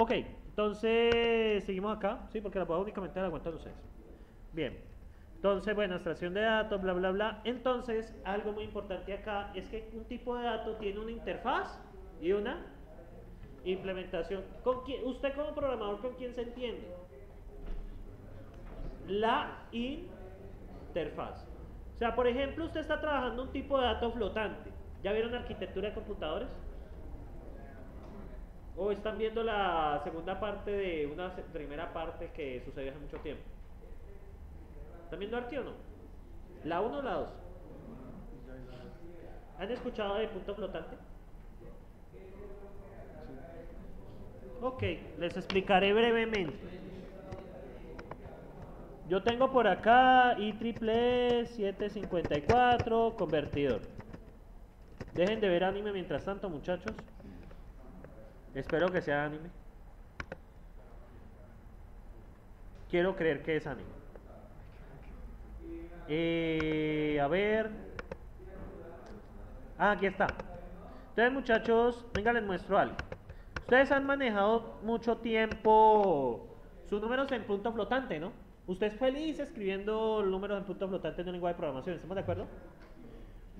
Ok, entonces seguimos acá, sí, porque la puedo únicamente la cuenta de ustedes. Bien, entonces, bueno, extracción de datos, bla, bla, bla. Entonces, algo muy importante acá es que un tipo de dato tiene una interfaz y una implementación. ¿Con quién, usted como programador, ¿con quién se entiende? La interfaz. O sea, por ejemplo, usted está trabajando un tipo de dato flotante. ¿Ya vieron arquitectura de computadores? ¿O están viendo la segunda parte de una primera parte que sucedió hace mucho tiempo? ¿Están viendo Arqui o no? ¿La 1 o la 2? ¿Han escuchado de punto flotante? Ok, les explicaré brevemente. Yo tengo por acá IEEE 754 convertidor. Dejen de ver anime mientras tanto, muchachos. Espero que sea anime. Quiero creer que es anime. Eh, a ver. Ah, aquí está. Entonces, muchachos, venga, les muestro algo. Ustedes han manejado mucho tiempo sus números en punto flotante, ¿no? Usted es feliz escribiendo números en punto flotante en un lenguaje de programación, ¿estamos de acuerdo?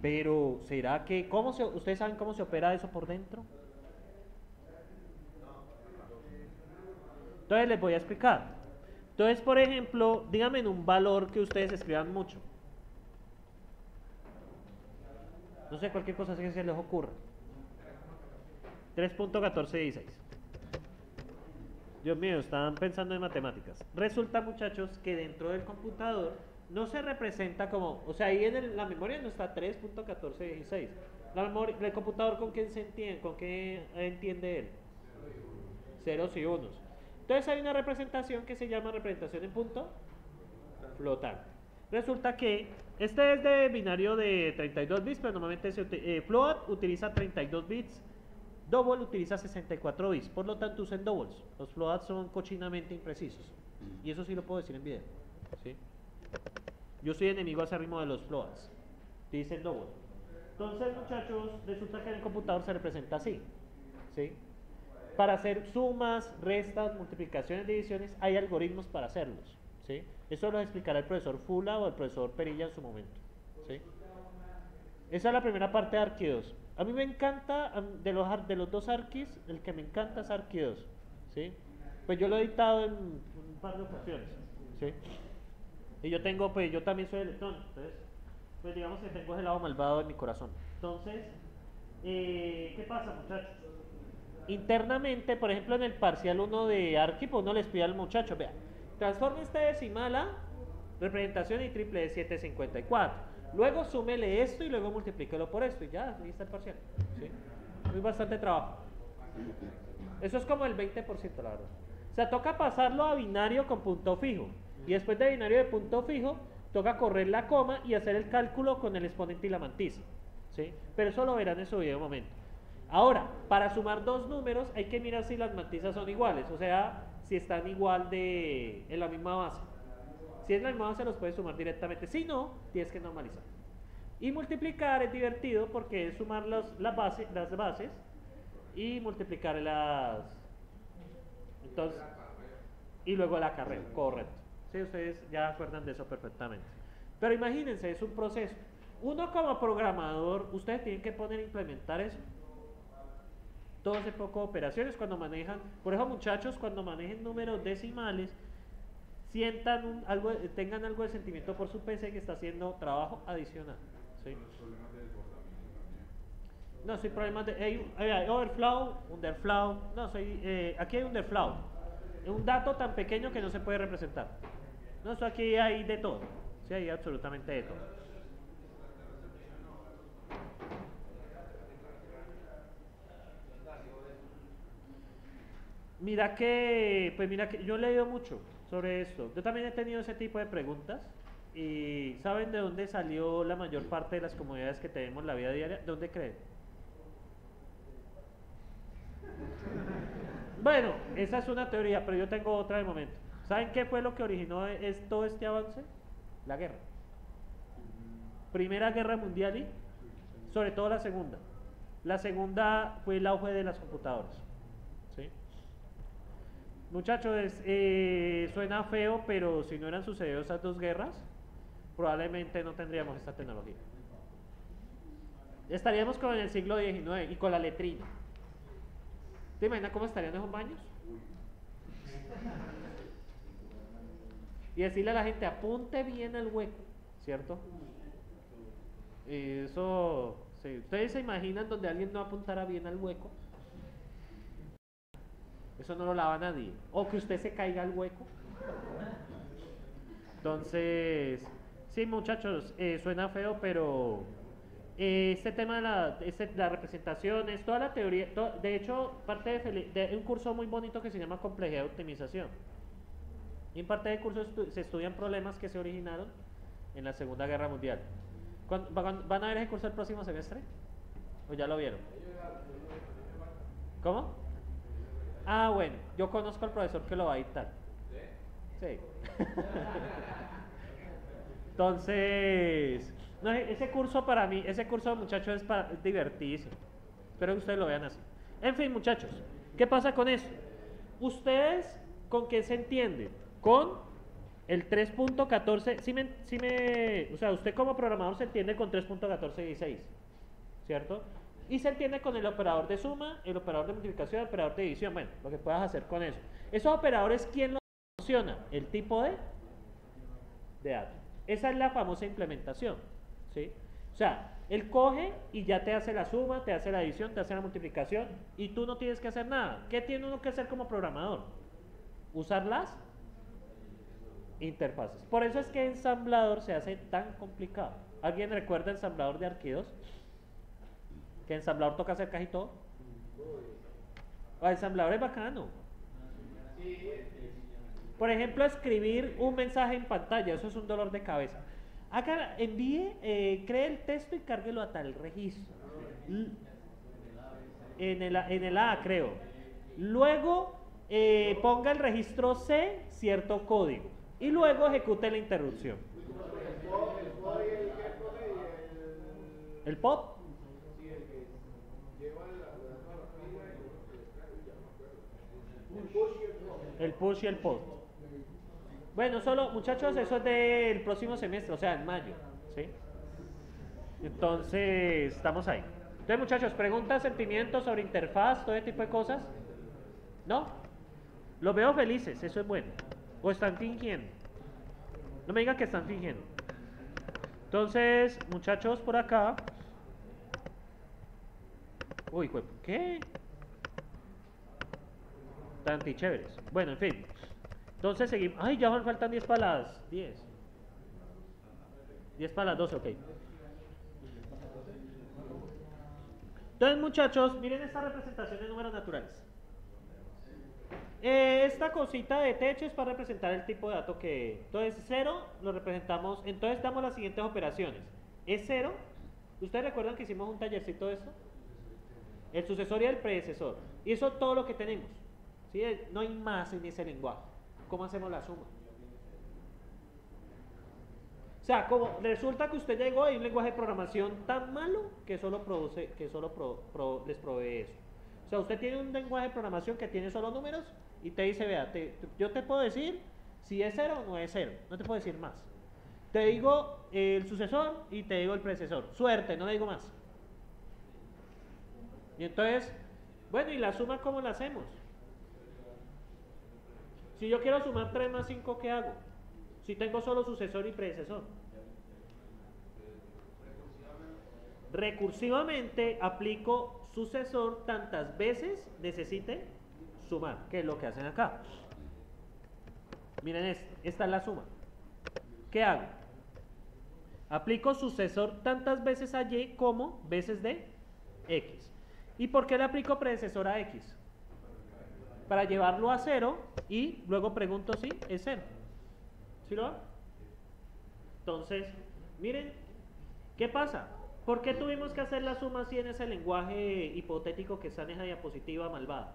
Pero, ¿será que, cómo se, ustedes saben cómo se opera eso por dentro? Entonces les voy a explicar. Entonces, por ejemplo, díganme un valor que ustedes escriban mucho. No sé, cualquier cosa que se les ocurra. 3.1416. Dios mío, están pensando en matemáticas. Resulta, muchachos, que dentro del computador no se representa como, o sea, ahí en la memoria no está 3.1416. La memoria, el computador con quién se entiende, con qué entiende él. Ceros y unos. Entonces hay una representación que se llama representación en punto flotante. Resulta que este es de binario de 32 bits, pero normalmente se, eh, float utiliza 32 bits, double utiliza 64 bits, por lo tanto usen doubles. Los floats son cochinamente imprecisos. Y eso sí lo puedo decir en video. ¿sí? Yo soy enemigo a ese ritmo de los floats. Dicen double. Entonces, muchachos, resulta que en el computador se representa así. ¿sí? Para hacer sumas, restas, multiplicaciones, divisiones, hay algoritmos para hacerlos. ¿sí? Eso lo explicará el profesor Fula o el profesor Perilla en su momento. ¿sí? Esa es la primera parte de Arqui 2. A mí me encanta, de los, de los dos Arquis, el que me encanta es Arqui 2. ¿sí? Pues yo lo he editado en, un par de ocasiones. ¿sí? Y yo tengo, pues yo también soy electrónico, entonces, pues digamos que tengo ese lado malvado en mi corazón. Entonces, eh, ¿qué pasa muchachos? Internamente, por ejemplo, en el parcial 1 de Arqui, pues uno les pide al muchacho, vea, transforme esta decimal a representación y triple de 754. Luego súmele esto y luego multiplíquelo por esto y ya, ahí está el parcial. ¿sí? Muy bastante trabajo. Eso es como el 20%, la verdad. O sea, toca pasarlo a binario con punto fijo. Y después de binario de punto fijo, toca correr la coma y hacer el cálculo con el exponente y la mantisa. ¿sí? Pero eso lo verán en su video momento. Ahora, para sumar dos números hay que mirar si las mantizas son iguales, o sea, si están igual de en la misma base. Si es la misma base los puedes sumar directamente, si no, tienes que normalizar. Y multiplicar es divertido porque es sumar las, las, bases, las bases y multiplicar las... Entonces, y luego la carrera, correcto. Sí, ustedes ya acuerdan de eso perfectamente. Pero imagínense, es un proceso. Uno como programador, ustedes tienen que poner a implementar eso. Todo ese poco de operaciones cuando manejan, por eso muchachos, cuando manejen números decimales, sientan algo, tengan algo de sentimiento por su PC que está haciendo trabajo adicional. ¿sí? No, soy problemas de hay, overflow, underflow. No, soy, eh, aquí hay underflow. Un dato tan pequeño que no se puede representar. No, eso aquí hay de todo. Sí, hay absolutamente de todo. Mira que, pues mira que yo he leído mucho sobre esto. Yo también he tenido ese tipo de preguntas. ¿Y saben de dónde salió la mayor parte de las comunidades que tenemos en la vida diaria? ¿De dónde creen? Bueno, esa es una teoría, pero yo tengo otra de momento. ¿Saben qué fue lo que originó todo este avance? La guerra. Primera guerra mundial y sobre todo la segunda. La segunda fue el auge de las computadoras. Muchachos, eh, suena feo, pero si no hubieran sucedido esas dos guerras, probablemente no tendríamos esta tecnología. Estaríamos como en el siglo XIX y con la letrina. ¿Te imaginas cómo estarían esos baños? Y decirle a la gente, apunte bien el hueco, ¿cierto? Y eso, ¿ustedes se imaginan donde alguien no apuntara bien al hueco? Eso no lo lava nadie. O que usted se caiga al hueco. Entonces, sí, muchachos, eh, suena feo, pero eh, este tema de la, este, la representación es toda la teoría. de hecho, parte de, un curso muy bonito que se llama complejidad de optimización. Y en parte del curso se estudian problemas que se originaron en la Segunda Guerra Mundial. ¿Van a ver ese curso el próximo semestre? ¿O ya lo vieron? ¿Cómo? Ah, bueno, yo conozco al profesor que lo va a dictar. Sí. Entonces, no, ese curso para mí, ese curso muchachos es para divertirse. Espero que ustedes lo vean así. En fin, muchachos, ¿qué pasa con eso? Ustedes, ¿con qué se entienden? Con el 3.14, si me, si me, o sea, usted como programador se entiende con 3.1416, ¿cierto? Y se entiende con el operador de suma, el operador de multiplicación, el operador de división. Bueno, lo que puedas hacer con eso. Esos operadores, ¿quién los funciona? El tipo de, de dato. Esa es la famosa implementación. ¿sí? O sea, él coge y ya te hace la suma, te hace la división, te hace la multiplicación y tú no tienes que hacer nada. ¿Qué tiene uno que hacer como programador? Usar las interfaces. Por eso es que ensamblador se hace tan complicado. ¿Alguien recuerda ensamblador de arqueos? Que ensamblador toca hacer casi todo. El ensamblador es bacano. Por ejemplo, escribir un mensaje en pantalla, eso es un dolor de cabeza. Acá envíe, eh, cree el texto y cárguelo a tal registro. En el, en el A, creo. Luego eh, ponga el registro C cierto código y luego ejecute la interrupción. ¿El POP? El push y el post. Bueno, solo, muchachos, eso es del próximo semestre, o sea, en mayo. ¿sí? Entonces, estamos ahí. Entonces, muchachos, preguntas, sentimientos sobre interfaz, todo ese tipo de cosas. ¿No? Los veo felices, eso es bueno. O están fingiendo. No me digan que están fingiendo. Entonces, muchachos, por acá. Uy, ¿qué? Bueno, en fin. Entonces seguimos. Ay, ya faltan 10 para las 10. 10 para las 12, ok. Entonces, muchachos, miren esta representación de números naturales. Eh, esta cosita de techo es para representar el tipo de dato que... Entonces, 0 lo representamos... Entonces, damos las siguientes operaciones. Es 0. ¿Ustedes recuerdan que hicimos un tallercito de esto? El sucesor y el predecesor. Y eso es todo lo que tenemos. No hay más en ese lenguaje. ¿Cómo hacemos la suma? O sea, como resulta que usted llegó a un lenguaje de programación tan malo que solo produce, que solo les provee eso. O sea, usted tiene un lenguaje de programación que tiene solo números y te dice, vea, yo te puedo decir si es cero o no es cero. No te puedo decir más. Te digo el sucesor y te digo el predecesor. Suerte, no digo más. Y entonces, bueno, ¿y la suma cómo la hacemos? Si yo quiero sumar 3 más 5, ¿qué hago? Si tengo solo sucesor y predecesor. Recursivamente aplico sucesor tantas veces necesite sumar, que es lo que hacen acá. Miren esto, esta es la suma. ¿Qué hago? Aplico sucesor tantas veces a y como veces de x. ¿Y por qué le aplico predecesor a x? Para llevarlo a cero y luego pregunto si es cero. ¿Sí lo Entonces, miren, ¿qué pasa? ¿Por qué tuvimos que hacer la suma así en ese lenguaje hipotético que está en esa diapositiva malvada?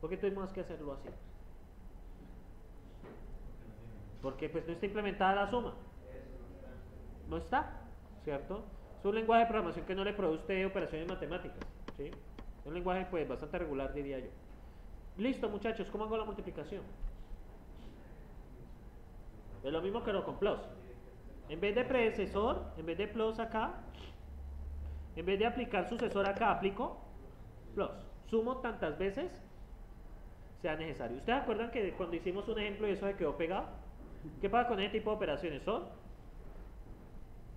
¿Por qué tuvimos que hacerlo así? Porque pues no está implementada la suma. No está, ¿cierto? Es un lenguaje de programación que no le produce operaciones matemáticas, ¿sí? Es un lenguaje pues bastante regular diría yo. Listo, muchachos, ¿cómo hago la multiplicación? Es lo mismo que lo con plus. En vez de predecesor, en vez de plus acá, en vez de aplicar sucesor acá, aplico plus. Sumo tantas veces sea necesario. ¿Ustedes acuerdan que cuando hicimos un ejemplo y eso se quedó pegado? ¿Qué pasa con este tipo de operaciones? Son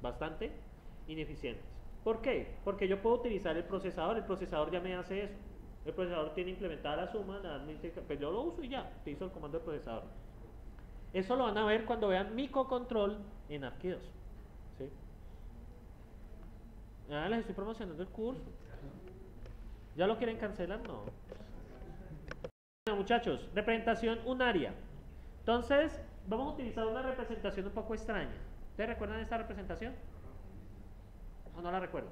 bastante ineficientes. ¿Por qué? Porque yo puedo utilizar el procesador, el procesador ya me hace eso. El procesador tiene implementada la suma, la pero yo lo uso y ya, te hizo el comando del procesador. Eso lo van a ver cuando vean microcontrol en Arquidos. ¿sí? Ah, les estoy promocionando el curso. ¿Ya lo quieren cancelar? No. Bueno, muchachos, representación unaria. Entonces, vamos a utilizar una representación un poco extraña. ¿Ustedes recuerdan esta representación? ¿O no la recuerdo?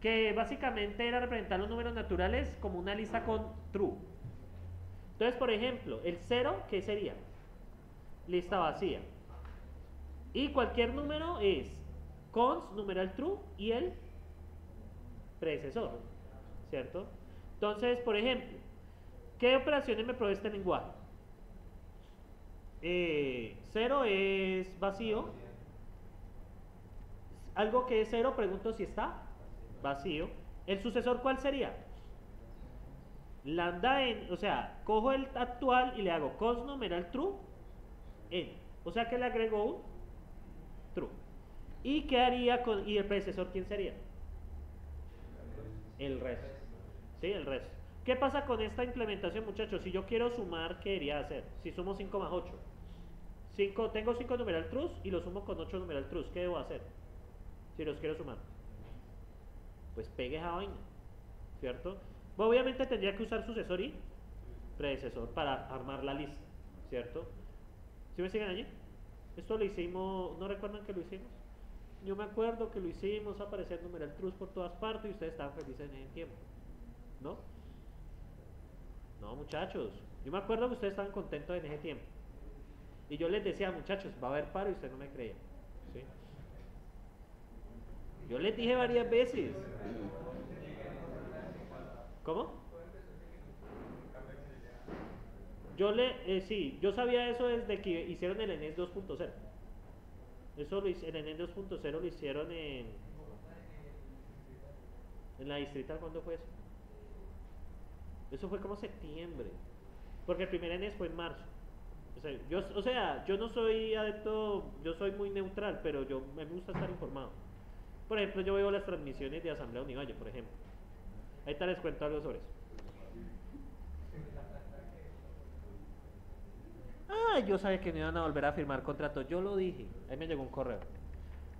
Que básicamente era representar los números naturales como una lista con true. Entonces, por ejemplo, el 0, ¿qué sería? Lista vacía. Y cualquier número es cons, numeral true, y el predecesor. ¿Cierto? Entonces, por ejemplo, ¿qué operaciones me provee este lenguaje? Eh, cero es vacío. Algo que es cero, pregunto si está vacío. ¿El sucesor cuál sería? Lambda en, o sea, cojo el actual y le hago cos numeral true en. O sea que le agrego un true. ¿Y qué haría con, y el predecesor quién sería? El resto. Sí, el resto. ¿Qué pasa con esta implementación, muchachos? Si yo quiero sumar, ¿qué debería hacer? Si sumo 5 más 8. 5, tengo 5 numeral true y lo sumo con 8 numeral true. ¿Qué debo hacer? Si los quiero sumar. Pues pegue esa vaina. ¿Cierto? obviamente tendría que usar sucesor y predecesor para armar la lista. ¿Cierto? ¿Sí me siguen allí? Esto lo hicimos, ¿no recuerdan que lo hicimos? Yo me acuerdo que lo hicimos, aparecía el numeral por todas partes y ustedes estaban felices en ese tiempo. ¿No? No, muchachos. Yo me acuerdo que ustedes estaban contentos en ese tiempo. Y yo les decía, muchachos, va a haber paro y ustedes no me creían. ¿sí? Yo les dije varias veces. ¿Cómo? Yo le, eh, sí, yo sabía eso desde que hicieron el ENES 2.0. Eso lo, el ENES 2.0 lo hicieron en, en la distrital, ¿cuándo fue eso? Eso fue como septiembre. Porque el primer ENES fue en marzo. O sea, yo, o sea, yo no soy adepto, yo soy muy neutral, pero yo me gusta estar informado. Por ejemplo, yo veo las transmisiones de Asamblea Univalle, por ejemplo. Ahí te les cuento algo sobre eso. Ah, yo sabía que no iban a volver a firmar contrato. Yo lo dije. Ahí me llegó un correo.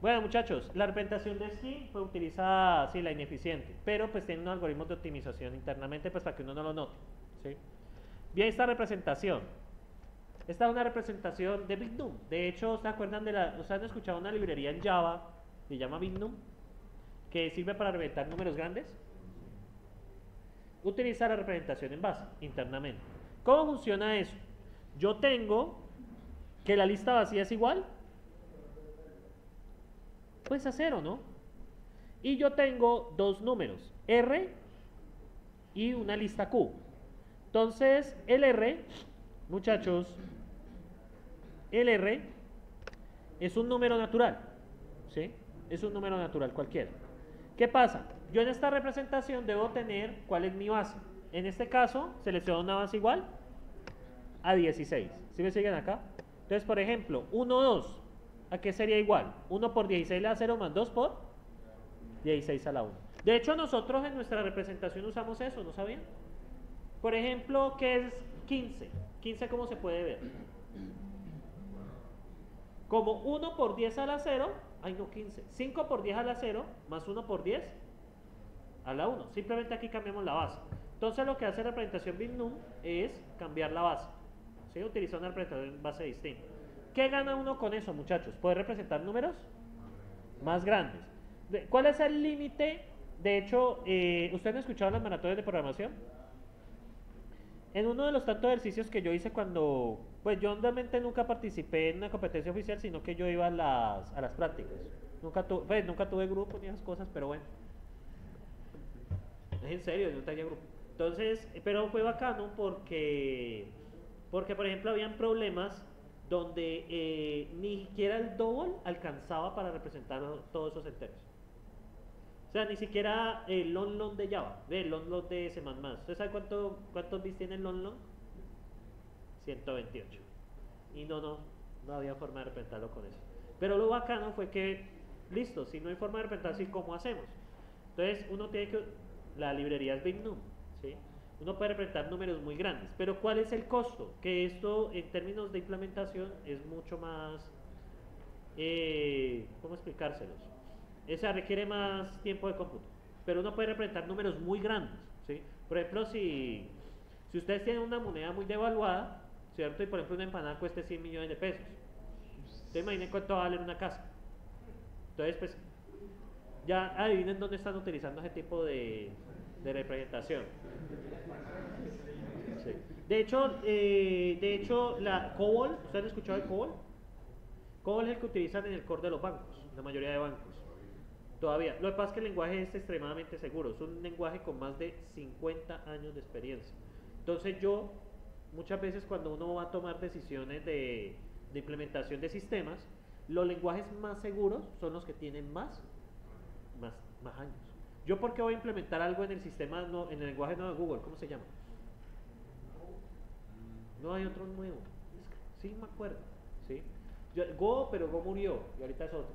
Bueno, muchachos, la representación de Steam fue utilizada, sí, la ineficiente, pero pues tiene un algoritmo de optimización internamente, pues para que uno no lo note. ¿sí? Bien, esta representación. Esta es una representación de Bignum. De hecho, ¿se acuerdan de la... ¿Ustedes han escuchado una librería en Java se llama Bignum? Que sirve para representar números grandes. Utiliza la representación en base, internamente. ¿Cómo funciona eso? Yo tengo que la lista vacía es igual pues a cero, ¿no? Y yo tengo dos números, R y una lista Q. Entonces, el R, muchachos, el R es un número natural, ¿sí? Es un número natural cualquiera. ¿Qué pasa? Yo en esta representación debo tener cuál es mi base. En este caso, selecciono una base igual a 16. ¿Sí me siguen acá? Entonces, por ejemplo, 1, 2. ¿A qué sería igual? 1 por 16 a 0 más 2 por 16 a la 1. De hecho, nosotros en nuestra representación usamos eso, ¿no sabían? Por ejemplo, ¿qué es 15? 15, ¿cómo se puede ver? Como 1 por 10 a la 0, ay no, 15. 5 por 10 a la 0 más 1 por 10 a la 1. Simplemente aquí cambiamos la base. Entonces lo que hace la representación BitNum es cambiar la base. ¿sí? Utilizar una representación base distinta. ¿Qué gana uno con eso, muchachos? ¿Puede representar números más grandes. ¿Cuál es el límite? De hecho, eh, ¿ustedes han escuchado las maratones de programación? En uno de los tantos ejercicios que yo hice cuando, pues yo realmente nunca participé en una competencia oficial, sino que yo iba a las, a las prácticas. Nunca, tuve, pues, nunca tuve grupo ni esas cosas, pero bueno. Es en serio, no tenía grupo. Entonces, pero fue bacano porque, porque por ejemplo, habían problemas donde eh, ni siquiera el double alcanzaba para representar todos esos enteros. O sea, ni siquiera el long long de Java, el long long de C++. ¿Usted sabe cuánto, cuántos bits tiene el long long? 128. Y no, no, no había forma de representarlo con eso. Pero lo bacano fue que, listo, si no hay forma de representar así, ¿cómo hacemos? Entonces, uno tiene que, la librería es BigNum, ¿sí? Uno puede representar números muy grandes, pero ¿cuál es el costo? Que esto, en términos de implementación, es mucho más, eh, ¿cómo explicárselos? Esa requiere más tiempo de cómputo, pero uno puede representar números muy grandes, ¿sí? Por ejemplo, si, si ustedes tienen una moneda muy devaluada, ¿cierto? Y por ejemplo una empanada cueste 100 millones de pesos. Ustedes imaginen cuánto va a valer una casa. Entonces, pues, ya adivinen dónde están utilizando ese tipo de, representación. De hecho, eh, de hecho, la COBOL, ¿ustedes han escuchado el COBOL? COBOL es el que utilizan en el core de los bancos, la mayoría de bancos. Todavía. Lo que pasa es que el lenguaje es extremadamente seguro. Es un lenguaje con más de 50 años de experiencia. Entonces yo, muchas veces cuando uno va a tomar decisiones de, implementación de sistemas, los lenguajes más seguros son los que tienen más más, más años. ¿Yo por qué voy a implementar algo en el sistema, no, en el lenguaje nuevo de Google? ¿Cómo se llama? No hay otro nuevo. Sí, me acuerdo. ¿sí? Go, pero Go murió y ahorita es otro.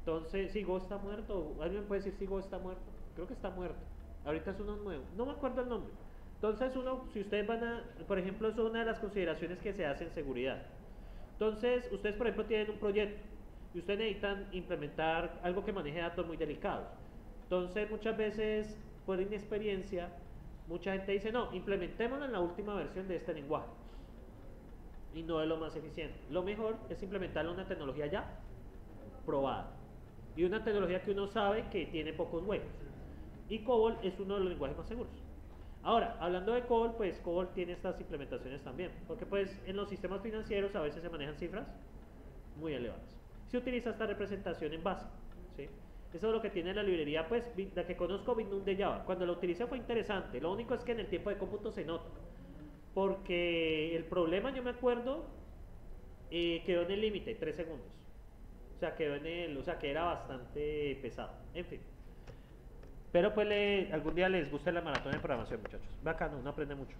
Entonces, si Go está muerto. ¿Alguien puede decir si Go está muerto? Creo que está muerto. Ahorita es uno nuevo. No me acuerdo el nombre. Entonces, uno, si ustedes van a, por ejemplo, es una de las consideraciones que se hace en seguridad. Entonces, ustedes, por ejemplo, tienen un proyecto y ustedes necesitan implementar algo que maneje datos muy delicados. Entonces, muchas veces, por inexperiencia, mucha gente dice, no, implementémoslo en la última versión de este lenguaje. Y no es lo más eficiente. Lo mejor es implementarlo en una tecnología ya probada. Y una tecnología que uno sabe que tiene pocos huecos. Y COBOL es uno de los lenguajes más seguros. Ahora, hablando de COBOL, pues COBOL tiene estas implementaciones también. Porque pues en los sistemas financieros a veces se manejan cifras muy elevadas se utiliza esta representación en base. ¿sí? Eso es lo que tiene la librería, pues, la que conozco Bitnum de Java. Cuando la utilicé fue interesante. Lo único es que en el tiempo de cómputo se nota. Porque el problema, yo me acuerdo, eh, quedó en el límite, 3 segundos. O sea, quedó en el, o sea, que era bastante pesado. En fin. Pero pues algún día les gusta la maratón de programación, muchachos. Bacano, uno aprende mucho.